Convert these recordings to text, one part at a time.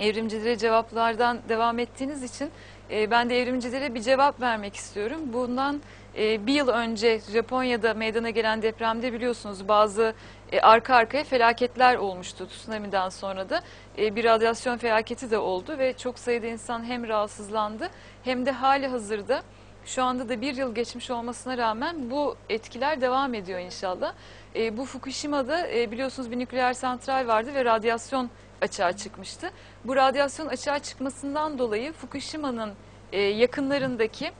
evrimcilere cevaplardan devam ettiğiniz için e, ben de evrimcilere bir cevap vermek istiyorum. Bundan e, bir yıl önce Japonya'da meydana gelen depremde biliyorsunuz bazı e, arka arkaya felaketler olmuştu. Tsunami'den sonra da e, bir radyasyon felaketi de oldu ve çok sayıda insan hem rahatsızlandı hem de hali hazırda şu anda da bir yıl geçmiş olmasına rağmen bu etkiler devam ediyor inşallah. E, bu Fukushima'da e, biliyorsunuz bir nükleer santral vardı ve radyasyon açığa çıkmıştı. Bu radyasyon açığa çıkmasından dolayı Fukushima'nın e, yakınlarındaki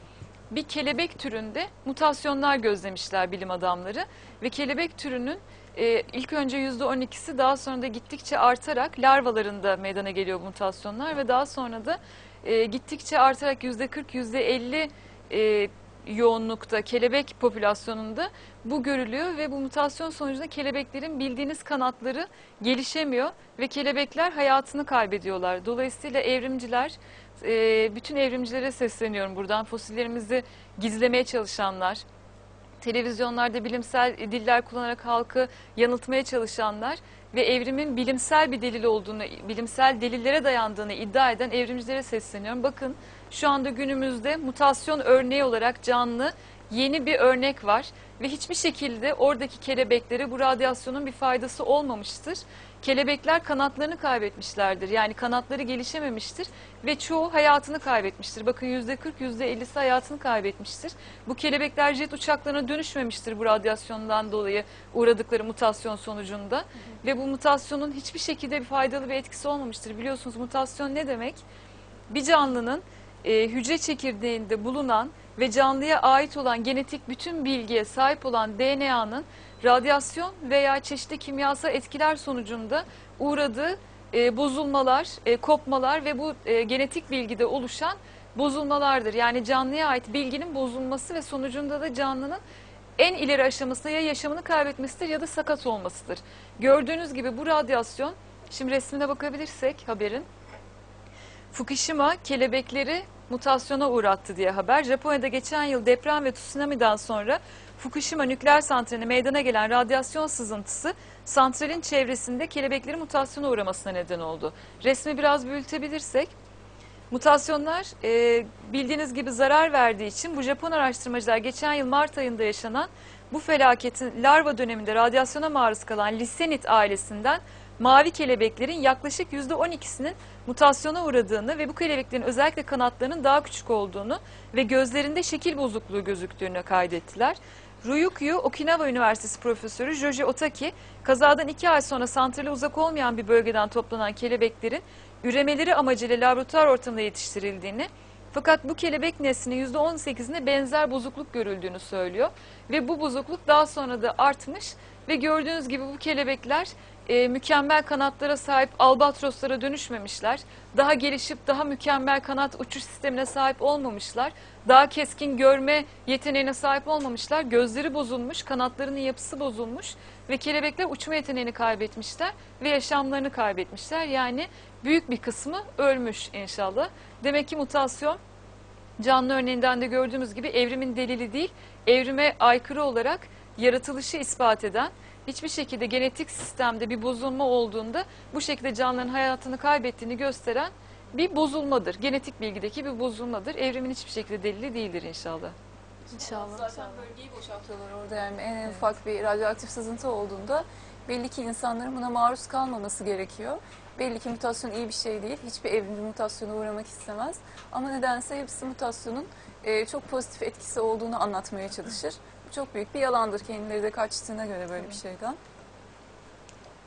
bir kelebek türünde mutasyonlar gözlemişler bilim adamları ve kelebek türünün e, ilk önce %12'si daha sonra da gittikçe artarak larvalarında meydana geliyor mutasyonlar ve daha sonra da e, gittikçe artarak %40 %50 e, yoğunlukta kelebek popülasyonunda bu görülüyor ve bu mutasyon sonucunda kelebeklerin bildiğiniz kanatları gelişemiyor ve kelebekler hayatını kaybediyorlar. Dolayısıyla evrimciler, e, bütün evrimcilere sesleniyorum buradan fosillerimizi gizlemeye çalışanlar, televizyonlarda bilimsel diller kullanarak halkı yanıltmaya çalışanlar ve evrimin bilimsel bir delil olduğunu, bilimsel delillere dayandığını iddia eden evrimcilere sesleniyorum. Bakın şu anda günümüzde mutasyon örneği olarak canlı yeni bir örnek var ve hiçbir şekilde oradaki kelebeklere bu radyasyonun bir faydası olmamıştır. Kelebekler kanatlarını kaybetmişlerdir. Yani kanatları gelişememiştir ve çoğu hayatını kaybetmiştir. Bakın yüzde 40, yüzde 50'si hayatını kaybetmiştir. Bu kelebekler jet uçaklarına dönüşmemiştir bu radyasyondan dolayı uğradıkları mutasyon sonucunda. Ve bu mutasyonun hiçbir şekilde bir faydalı bir etkisi olmamıştır. Biliyorsunuz mutasyon ne demek? Bir canlının e, hücre çekirdeğinde bulunan ve canlıya ait olan genetik bütün bilgiye sahip olan DNA'nın radyasyon veya çeşitli kimyasal etkiler sonucunda uğradığı e, bozulmalar, e, kopmalar ve bu e, genetik bilgide oluşan bozulmalardır. Yani canlıya ait bilginin bozulması ve sonucunda da canlının en ileri aşamasında ya yaşamını kaybetmesidir ya da sakat olmasıdır. Gördüğünüz gibi bu radyasyon, şimdi resmine bakabilirsek haberin, Fukushima kelebekleri mutasyona uğrattı diye haber. Japonya'da geçen yıl deprem ve tsunami'den sonra Fukushima nükleer santraline meydana gelen radyasyon sızıntısı santralin çevresinde kelebeklerin mutasyona uğramasına neden oldu. Resmi biraz büyütebilirsek mutasyonlar e, bildiğiniz gibi zarar verdiği için bu Japon araştırmacılar geçen yıl Mart ayında yaşanan bu felaketin larva döneminde radyasyona maruz kalan Lisenit ailesinden mavi kelebeklerin yaklaşık %12'sinin mutasyona uğradığını ve bu kelebeklerin özellikle kanatlarının daha küçük olduğunu ve gözlerinde şekil bozukluğu gözüktüğünü kaydettiler. Ryukyu Okinawa Üniversitesi Profesörü Joji Otaki, kazadan iki ay sonra santrale uzak olmayan bir bölgeden toplanan kelebeklerin üremeleri amacıyla laboratuvar ortamında yetiştirildiğini fakat bu kelebek neslinin %18'inde benzer bozukluk görüldüğünü söylüyor. Ve bu bozukluk daha sonra da artmış ve gördüğünüz gibi bu kelebekler e, mükemmel kanatlara sahip albatroslara dönüşmemişler. Daha gelişip daha mükemmel kanat uçuş sistemine sahip olmamışlar. Daha keskin görme yeteneğine sahip olmamışlar. Gözleri bozulmuş, kanatlarının yapısı bozulmuş ve kelebekler uçma yeteneğini kaybetmişler ve yaşamlarını kaybetmişler. Yani büyük bir kısmı ölmüş inşallah. Demek ki mutasyon canlı örneğinden de gördüğümüz gibi evrimin delili değil, evrime aykırı olarak yaratılışı ispat eden, hiçbir şekilde genetik sistemde bir bozulma olduğunda bu şekilde canlıların hayatını kaybettiğini gösteren bir bozulmadır. Genetik bilgideki bir bozulmadır. Evrimin hiçbir şekilde delili değildir inşallah. İnşallah. Zaten bölgeyi boşaltıyorlar orada yani en ufak bir radyoaktif sızıntı olduğunda belli ki insanların buna maruz kalmaması gerekiyor. Belli ki mutasyon iyi bir şey değil. Hiçbir evrimci mutasyona uğramak istemez. Ama nedense hepsi mutasyonun e, çok pozitif etkisi olduğunu anlatmaya çalışır. Çok büyük bir yalandır kendileri de kaçtığına göre böyle bir şeyden.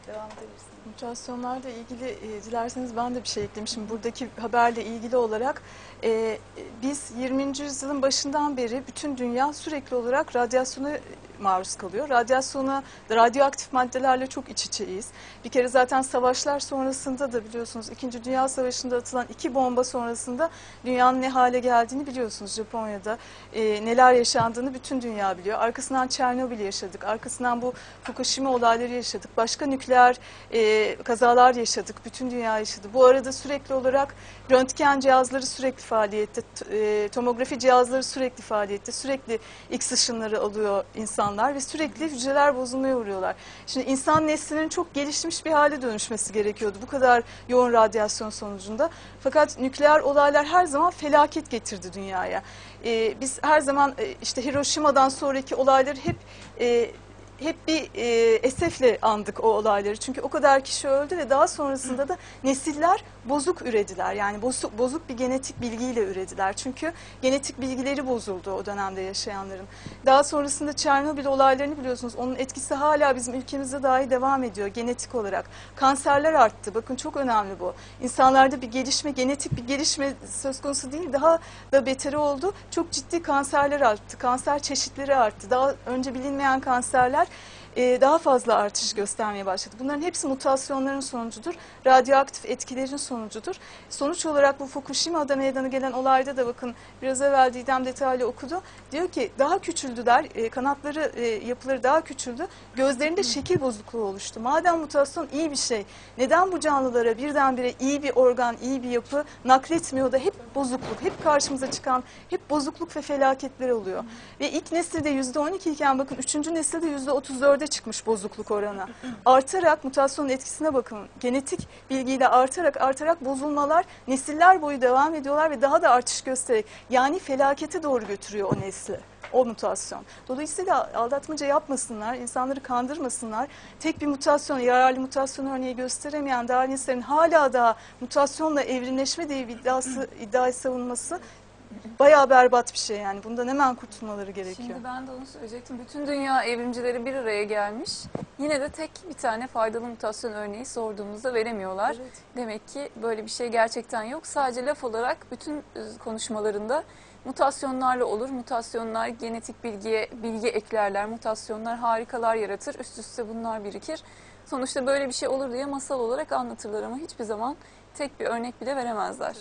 Devam edebilirsin. Mutasyonlarla ilgili e, dilerseniz ben de bir şey eklemişim. Buradaki haberle ilgili olarak e, biz 20. yüzyılın başından beri bütün dünya sürekli olarak radyasyona maruz kalıyor. Radyasyona, radyoaktif maddelerle çok iç içeyiz. Bir kere zaten savaşlar sonrasında da biliyorsunuz 2. Dünya Savaşı'nda atılan iki bomba sonrasında dünyanın ne hale geldiğini biliyorsunuz Japonya'da. E, neler yaşandığını bütün dünya biliyor. Arkasından Çernobil yaşadık. Arkasından bu Fukushima olayları yaşadık. Başka nükleer e, e, kazalar yaşadık. Bütün dünya yaşadı. Bu arada sürekli olarak röntgen cihazları sürekli faaliyette, e, tomografi cihazları sürekli faaliyette. Sürekli X ışınları alıyor insanlar ve sürekli hücreler bozulmaya uğruyorlar. Şimdi insan neslinin çok gelişmiş bir hale dönüşmesi gerekiyordu bu kadar yoğun radyasyon sonucunda. Fakat nükleer olaylar her zaman felaket getirdi dünyaya. Ee, biz her zaman e, işte Hiroşima'dan sonraki olayları hep e, hep bir e, esefle andık o olayları. Çünkü o kadar kişi öldü ve daha sonrasında da nesiller bozuk ürediler. Yani bozuk, bozuk bir genetik bilgiyle ürediler. Çünkü genetik bilgileri bozuldu o dönemde yaşayanların. Daha sonrasında Çernobil olaylarını biliyorsunuz. Onun etkisi hala bizim ülkemizde dahi devam ediyor genetik olarak. Kanserler arttı. Bakın çok önemli bu. İnsanlarda bir gelişme, genetik bir gelişme söz konusu değil. Daha da beteri oldu. Çok ciddi kanserler arttı. Kanser çeşitleri arttı. Daha önce bilinmeyen kanserler e, daha fazla artış göstermeye başladı. Bunların hepsi mutasyonların sonucudur. Radyoaktif etkilerin sonucudur. Sonuç olarak bu Fukushima'da meydana gelen olayda da bakın biraz evvel Didem detaylı okudu. Diyor ki daha küçüldüler, e, kanatları e, yapıları daha küçüldü. Gözlerinde şekil bozukluğu oluştu. Madem mutasyon iyi bir şey, neden bu canlılara birdenbire iyi bir organ, iyi bir yapı nakletmiyor da hep bozukluk, hep karşımıza çıkan hep bozukluk ve felaketler oluyor. Ve ilk nesilde %12 iken bakın üçüncü nesilde %34'e çıkmış bozukluk oranı. Artarak mutasyonun etkisine bakın. Genetik bilgiyle artarak artarak bozulmalar nesiller boyu devam ediyorlar ve daha da artış göstererek yani felakete doğru götürüyor o nesli. O mutasyon. Dolayısıyla aldatmaca yapmasınlar, insanları kandırmasınlar. Tek bir mutasyon, yararlı mutasyon örneği gösteremeyen Darwinistlerin hala da mutasyonla evrimleşme diye bir iddiası, iddiayı savunması bayağı berbat bir şey yani. Bundan hemen kurtulmaları gerekiyor. Şimdi ben de onu söyleyecektim. Bütün dünya evrimcileri bir araya gelmiş. Yine de tek bir tane faydalı mutasyon örneği sorduğumuzda veremiyorlar. Evet. Demek ki böyle bir şey gerçekten yok. Sadece laf olarak bütün e, konuşmalarında mutasyonlarla olur. Mutasyonlar genetik bilgiye bilgi eklerler. Mutasyonlar harikalar yaratır. Üst üste bunlar birikir. Sonuçta böyle bir şey olur diye masal olarak anlatırlar ama hiçbir zaman tek bir örnek bile veremezler.